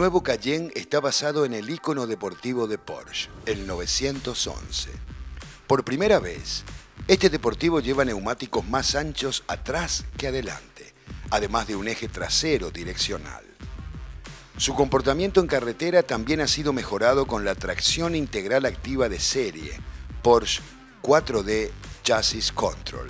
nuevo Cayenne está basado en el icono deportivo de Porsche, el 911. Por primera vez, este deportivo lleva neumáticos más anchos atrás que adelante, además de un eje trasero direccional. Su comportamiento en carretera también ha sido mejorado con la tracción integral activa de serie, Porsche 4D Chassis Control,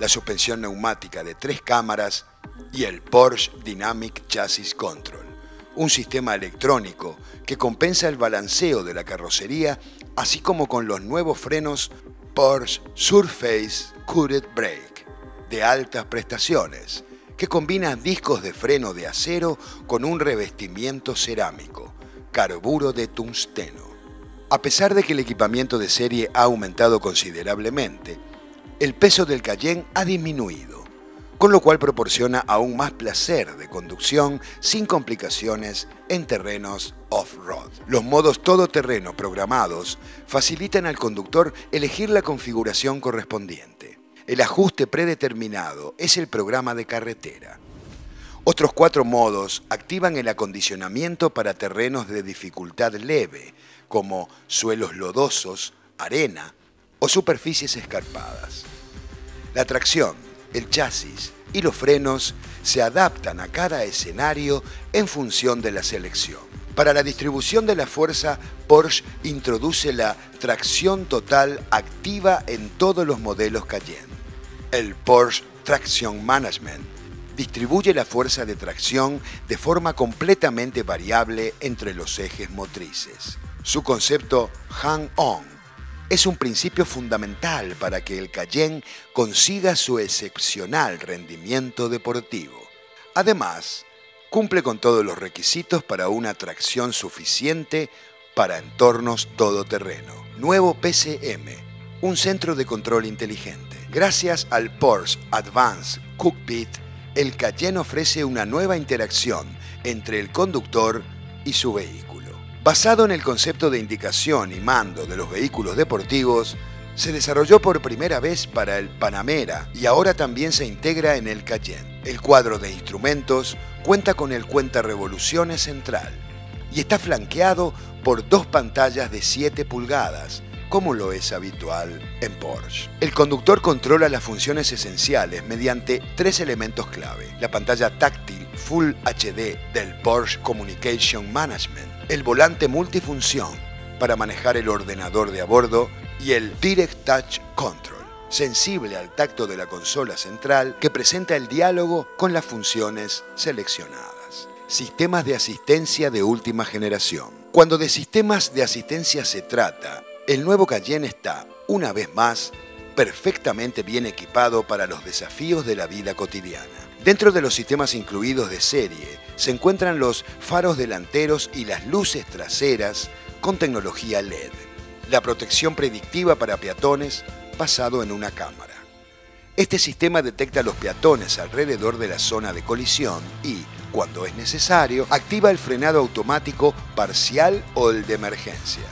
la suspensión neumática de tres cámaras y el Porsche Dynamic Chassis Control, un sistema electrónico que compensa el balanceo de la carrocería, así como con los nuevos frenos Porsche Surface Coated Brake de altas prestaciones, que combina discos de freno de acero con un revestimiento cerámico, carburo de tungsteno. A pesar de que el equipamiento de serie ha aumentado considerablemente, el peso del Cayenne ha disminuido, con lo cual proporciona aún más placer de conducción sin complicaciones en terrenos off-road. Los modos todoterreno programados facilitan al conductor elegir la configuración correspondiente. El ajuste predeterminado es el programa de carretera. Otros cuatro modos activan el acondicionamiento para terrenos de dificultad leve, como suelos lodosos, arena, o superficies escarpadas. La tracción, el chasis y los frenos se adaptan a cada escenario en función de la selección. Para la distribución de la fuerza, Porsche introduce la tracción total activa en todos los modelos Cayenne. El Porsche Traction Management distribuye la fuerza de tracción de forma completamente variable entre los ejes motrices. Su concepto hang-on es un principio fundamental para que el Cayenne consiga su excepcional rendimiento deportivo. Además, cumple con todos los requisitos para una tracción suficiente para entornos todoterreno. Nuevo PCM, un centro de control inteligente. Gracias al Porsche Advanced Cockpit, el Cayenne ofrece una nueva interacción entre el conductor y su vehículo. Basado en el concepto de indicación y mando de los vehículos deportivos, se desarrolló por primera vez para el Panamera y ahora también se integra en el Cayenne. El cuadro de instrumentos cuenta con el cuenta revoluciones central y está flanqueado por dos pantallas de 7 pulgadas, como lo es habitual en Porsche. El conductor controla las funciones esenciales mediante tres elementos clave. La pantalla táctil Full HD del Porsche Communication Management, el volante multifunción para manejar el ordenador de a bordo y el Direct Touch Control, sensible al tacto de la consola central que presenta el diálogo con las funciones seleccionadas. Sistemas de asistencia de última generación. Cuando de sistemas de asistencia se trata, el nuevo Cayenne está, una vez más, perfectamente bien equipado para los desafíos de la vida cotidiana. Dentro de los sistemas incluidos de serie se encuentran los faros delanteros y las luces traseras con tecnología LED, la protección predictiva para peatones basado en una cámara. Este sistema detecta los peatones alrededor de la zona de colisión y, cuando es necesario, activa el frenado automático parcial o el de emergencia.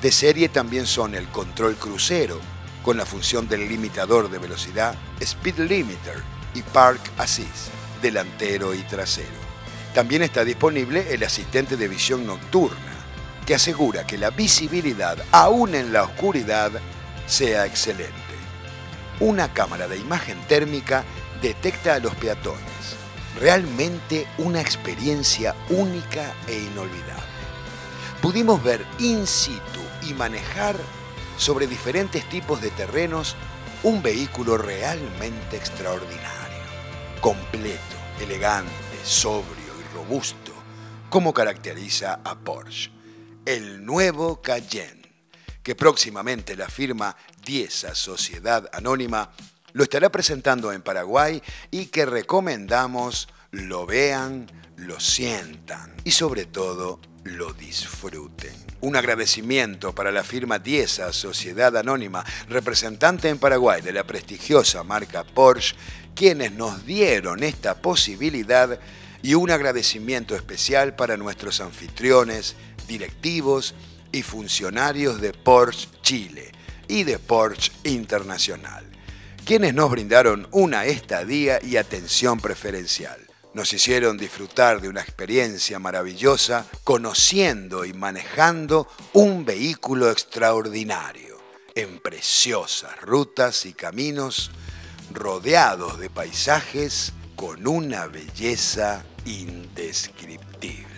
De serie también son el control crucero, con la función del limitador de velocidad, Speed Limiter, y Park Assist, delantero y trasero. También está disponible el asistente de visión nocturna, que asegura que la visibilidad, aún en la oscuridad, sea excelente. Una cámara de imagen térmica detecta a los peatones. Realmente una experiencia única e inolvidable. Pudimos ver in situ y manejar sobre diferentes tipos de terrenos un vehículo realmente extraordinario completo, elegante, sobrio y robusto, como caracteriza a Porsche. El nuevo Cayenne, que próximamente la firma Dieza Sociedad Anónima lo estará presentando en Paraguay y que recomendamos lo vean, lo sientan y sobre todo lo disfruten. Un agradecimiento para la firma Dieza Sociedad Anónima, representante en Paraguay de la prestigiosa marca Porsche quienes nos dieron esta posibilidad y un agradecimiento especial para nuestros anfitriones, directivos y funcionarios de Porsche Chile y de Porsche Internacional, quienes nos brindaron una estadía y atención preferencial. Nos hicieron disfrutar de una experiencia maravillosa conociendo y manejando un vehículo extraordinario en preciosas rutas y caminos rodeados de paisajes con una belleza indescriptible.